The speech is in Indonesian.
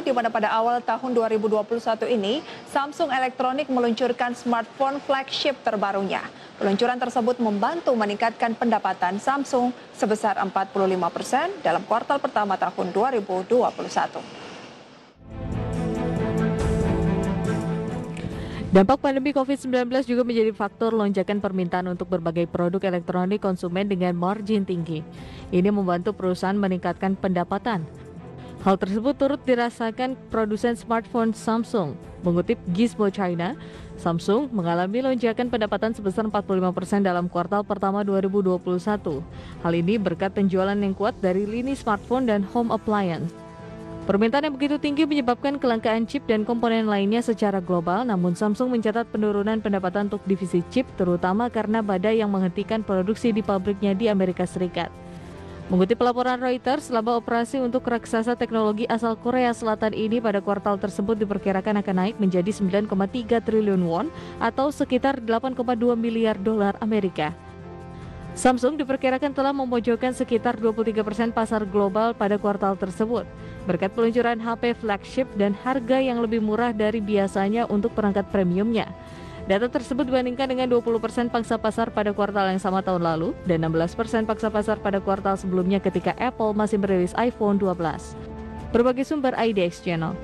di mana pada awal tahun 2021 ini Samsung Electronics meluncurkan smartphone flagship terbarunya. Peluncuran tersebut membantu meningkatkan pendapatan Samsung sebesar 45 persen dalam kuartal pertama tahun 2021. Dampak pandemi COVID-19 juga menjadi faktor lonjakan permintaan untuk berbagai produk elektronik konsumen dengan margin tinggi. Ini membantu perusahaan meningkatkan pendapatan. Hal tersebut turut dirasakan produsen smartphone Samsung. Mengutip Gizmo China, Samsung mengalami lonjakan pendapatan sebesar 45% dalam kuartal pertama 2021. Hal ini berkat penjualan yang kuat dari lini smartphone dan home appliance. Permintaan yang begitu tinggi menyebabkan kelangkaan chip dan komponen lainnya secara global, namun Samsung mencatat penurunan pendapatan untuk divisi chip terutama karena badai yang menghentikan produksi di pabriknya di Amerika Serikat. Mengutip laporan Reuters, laba operasi untuk raksasa teknologi asal Korea Selatan ini pada kuartal tersebut diperkirakan akan naik menjadi 9,3 triliun won atau sekitar 8,2 miliar dolar Amerika. Samsung diperkirakan telah memojokkan sekitar 23 persen pasar global pada kuartal tersebut, berkat peluncuran HP flagship dan harga yang lebih murah dari biasanya untuk perangkat premiumnya. Data tersebut dibandingkan dengan 20% pangsa pasar pada kuartal yang sama tahun lalu dan 16% pangsa pasar pada kuartal sebelumnya ketika Apple masih merilis iPhone 12. Berbagai sumber IDX Channel.